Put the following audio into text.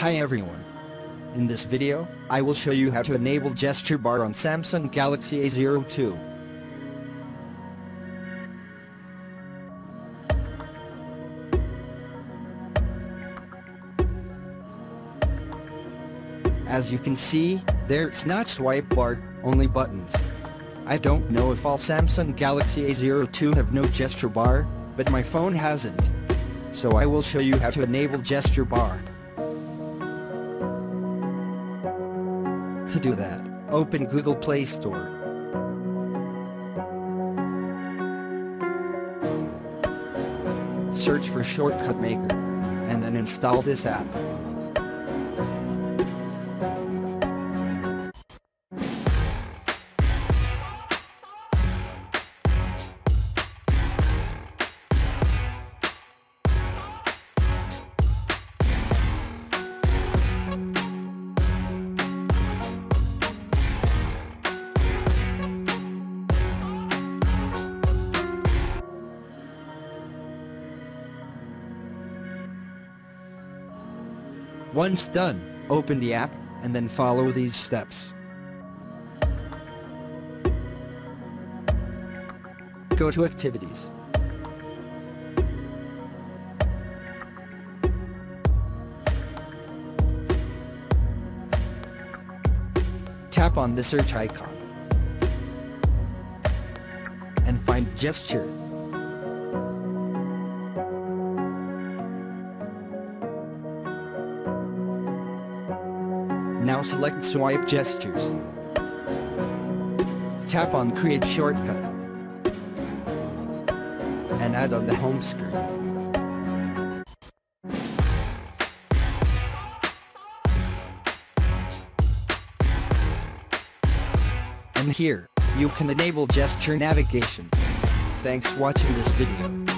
Hi everyone. In this video, I will show you how to enable gesture bar on Samsung Galaxy A02. As you can see, there it's not swipe bar, only buttons. I don't know if all Samsung Galaxy A02 have no gesture bar, but my phone hasn't. So I will show you how to enable gesture bar. To do that, open Google Play Store. Search for Shortcut Maker, and then install this app. Once done, open the app, and then follow these steps. Go to Activities. Tap on the search icon. And find Gesture. Now select Swipe Gestures. Tap on Create Shortcut. And add on the home screen. And here, you can enable gesture navigation. Thanks for watching this video.